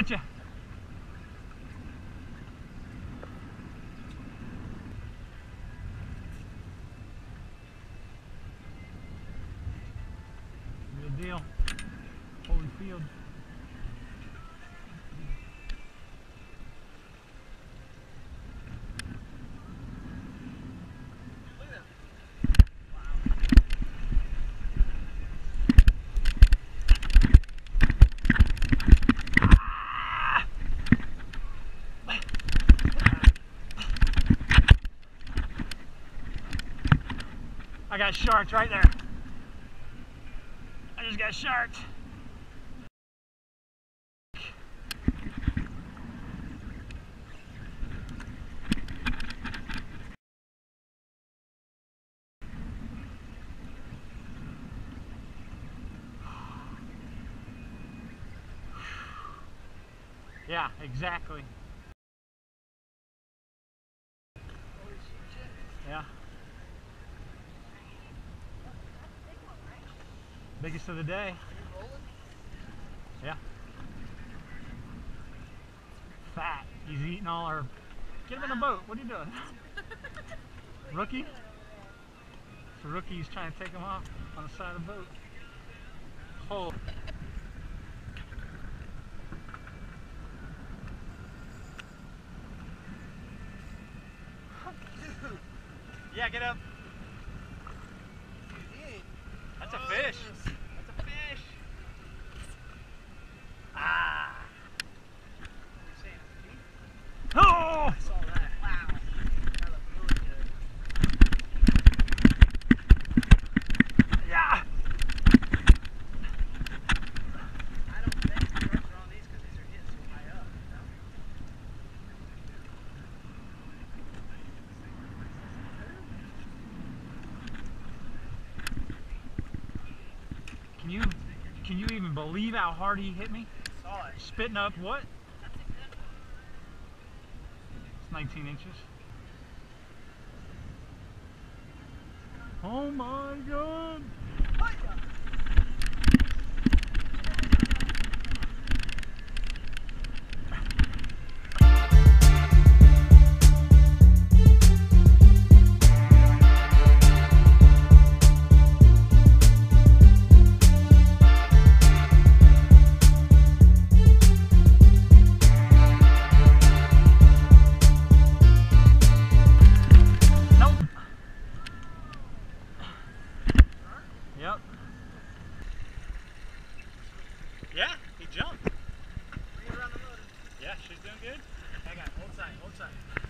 Gotcha. Real deal. Holyfield. I got sharks right there. I just got sharks. Yeah, exactly. Yeah. Biggest of the day. Yeah. Fat. He's eating all our. Get him in the boat. What are you doing? Rookie? So rookie's trying to take him off on the side of the boat. Oh. Yeah, get up. That's a fish. That's a fish. Ah. Oh! Yeah. Can you can you even believe how hard he hit me? Spitting up what? It's 19 inches. Oh my god! Yep. Yeah, he jumped. Yeah, she's doing good. Hang on, hold tight, hold tight.